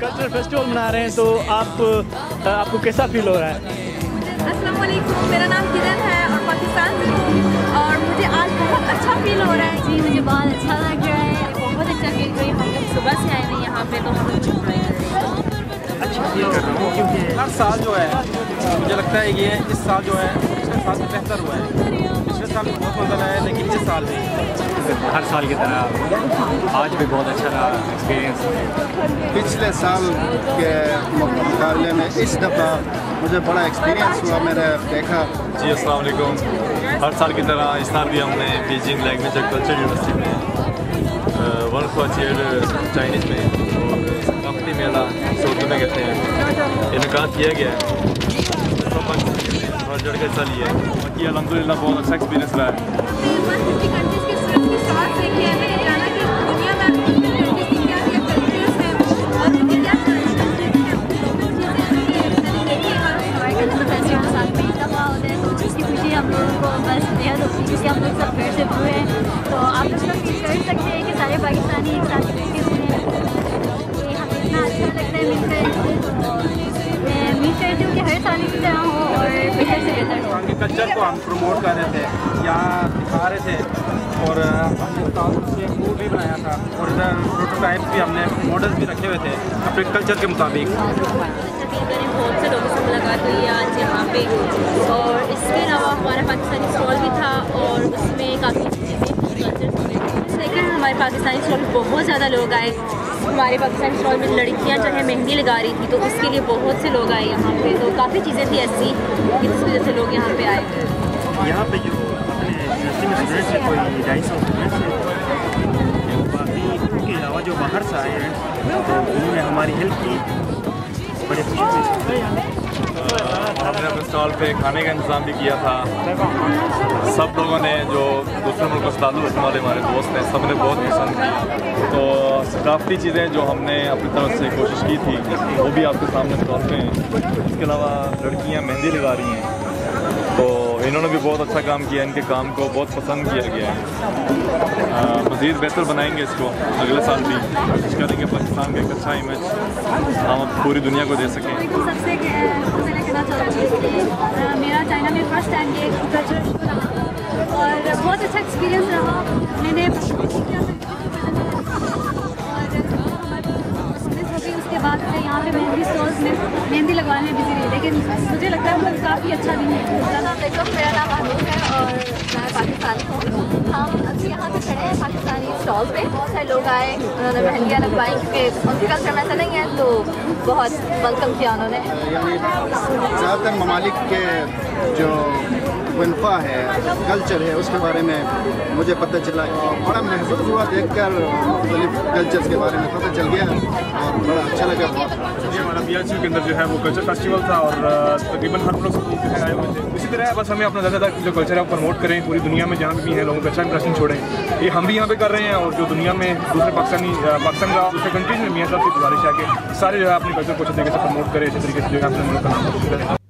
Cultural festival मना रहे हैं तो आप आपको कैसा फील हो रहा है? अस्सलाम वालेकुम मेरा नाम किरण है और पाकिस्तान से हूँ और मुझे आज बहुत अच्छा फील हो रहा है। जी मुझे बहुत अच्छा लग रहा है बहुत अच्छा फील हुई। हम लोग सुबह से आए हैं यहाँ पे तो हम लोग अच्छा फील कर रहा हूँ। क्योंकि हर साल जो है मुझे लगता है ये इस साल जो है साल से बेहतर हुआ है। पिछले साल में बहुत मज़ा आया लेकिन इस साल भी हर साल की तरह आज भी बहुत अच्छा रहा एक्सपीरियंस पिछले साल के मुकाबले में इस दफ़ा मुझे बड़ा एक्सपीरियंस हुआ मैंने देखा। जी अस्सलाम वालेकुम। हर साल की तरह इस साल भी हमने Beijing language and culture university में वर्ल्ड फॉर चेयर चाइनीज़ में और कंपनी मेला सोटू में कहते हैं। इनका किया गया है। बढ़ चढ़ के हिस्सा लिया है बाकी अलहमदिल्ला बहुत अच्छा एक्सपीरियंस रहा है। यूनिवर्सिटी कंट्रीज़ के स्टूडेंट्स के साथ देखे हैं मैंने जाना कि दुनिया कल्चर को हम प्रमोट कर रहे थे, यहाँ दिखा रहे थे, और हमने से फ़ूड भी बनाया था, और इधर प्रोटोटाइप्स भी हमने मॉडल्स भी रखे हुए थे अपने कल्चर के मुताबिक। बहुत से लोगों से मुलाकात हुई है आज यहाँ पे और इसके अलावा हमारा पाकिस्तानी स्टॉल भी था और उसमें काफ़ी चीज़ें लेकिन हमारे पाकिस्तानी स्टॉल बहुत ज़्यादा लोग आए। हमारे पाकिस्तानी स्टॉल में लड़कियाँ जो है मेहंदी लगा रही थी तो उसके लिए बहुत से लोग आए यहाँ पे। तो काफ़ी चीज़ें थी ऐसी कि जिस वजह से लोग यहाँ पे आए। यहाँ पे जो अपने यूनिवर्सिटी स्टूडेंट्स हैं कोई ढाई सौ स्टूडेंट्स हैं बाकी उनके अलावा जो बाहर से आए हैं तो उन्होंने हमारी हेल्प की। बड़े खुशी से हमने अपने स्टॉल पे खाने का इंतज़ाम भी किया था। सब लोगों ने जो दूसरे मुल्कों से ताल्लुक रखने वाले हमारे दोस्त हैं, सबने बहुत पसंद की तो सकाफती चीज़ें जो हमने अपनी तरफ़ से कोशिश की थी, वो भी आपके सामने पे हैं। इसके अलावा लड़कियाँ मेहंदी लगा रही हैं। तो इन्होंने भी बहुत अच्छा काम किया, इनके काम को बहुत पसंद किया गया है। मज़ीद बेहतर बनाएँगे इसको अगले साल भी। कोशिश करेंगे पाकिस्तान का एक अच्छा इमेज हम पूरी दुनिया को दे सकें। मेरा चाइना में फ़र्स्ट टाइम ये और बहुत अच्छा एक्सपीरियंस रहा। मैंने और उसके बाद मैं यहाँ पे मेहंदी स्टॉल्स में मेहंदी लगवाने में बिज़ी रही। लेकिन मुझे लगता है मतलब काफ़ी अच्छा दिन है। मेरा नाम अनूप है और मैं पाकिस्तानी हूँ। हम अभी यहाँ पे खड़े हैं पाकिस्तानी स्टॉल पे। बहुत सारे लोग आए उन्होंने मेहंदियाँ लगवाई क्योंकि उनके कल्चर में ऐसा नहीं है तो बहुत वेलकम किया उन्होंने। ज़्यादातर ममालिक के जो वनफा है, कल्चर है, उसके बारे में मुझे पता चला। बड़ा महसूस हुआ देखकर, मुख्तलिफ़ कल्चर्स के बारे में पता चल गया और बड़ा अच्छा लगा। बहुत ये हमारा बी के अंदर जो है वो कल्चर फेस्टिवल था और तकरीबन हर लोग आए हुए थे। इसी तरह बस हमें अपना ज़्यादा जो कल्चर है प्रमोट करें, पूरी दुनिया में जहाँ भी हैं लोगों को अच्छा इंप्रेशन छोड़ें। ये हम भी यहाँ पे कर रहे हैं और जो दुनिया में दूसरे पाकिस्तानी पाकिस्तान का दूसरे कंट्रीज़ में मियाँ साहब से गुजारिश है कि सारे जो है अपने कल्चर को अच्छे तरीके से प्रमोट करें इसी तरीके से जो है अपने मुल्क का नाम करें।